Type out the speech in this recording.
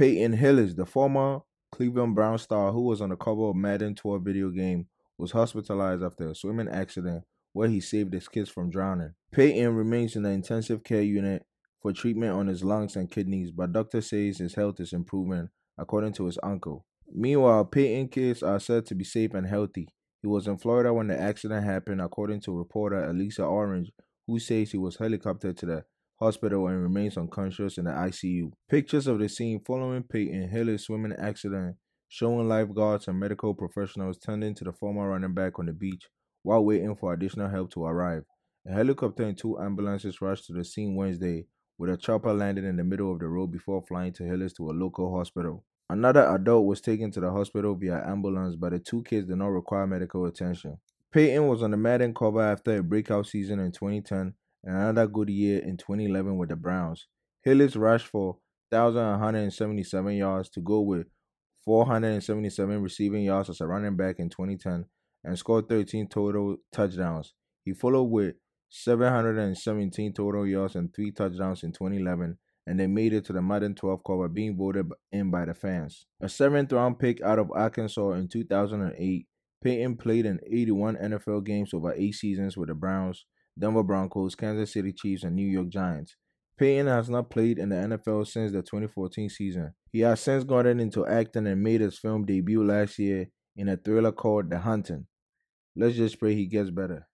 Peyton Hillis, the former Cleveland Brown star who was on the cover of Madden 12 video game, was hospitalized after a swimming accident where he saved his kids from drowning. Peyton remains in the intensive care unit for treatment on his lungs and kidneys, but doctor says his health is improving, according to his uncle. Meanwhile, Peyton kids are said to be safe and healthy. He was in Florida when the accident happened, according to reporter Alyssa Orange, who says he was helicoptered to the hospital and remains unconscious in the ICU. Pictures of the scene following Peyton Hillis' swimming accident showing lifeguards and medical professionals tending to the former running back on the beach while waiting for additional help to arrive. A helicopter and two ambulances rushed to the scene Wednesday, with a chopper landing in the middle of the road before flying to Hillis to a local hospital. Another adult was taken to the hospital via ambulance, but the two kids did not require medical attention. Peyton was on the Madden cover after a breakout season in 2010 and another good year in 2011 with the Browns. Hillis rushed for 1,177 yards to go with 477 receiving yards as a running back in 2010 and scored 13 total touchdowns. He followed with 717 total yards and 3 touchdowns in 2011 and they made it to the Madden 12 cover, being voted in by the fans. A seventh round pick out of Arkansas in 2008, Peyton played in 81 NFL games over eight seasons with the Browns, Denver Broncos, Kansas City Chiefs, and New York Giants. Peyton has not played in the NFL since the 2014 season. He has since gotten into acting and made his film debut last year in a thriller called The Hunting. Let's just pray he gets better.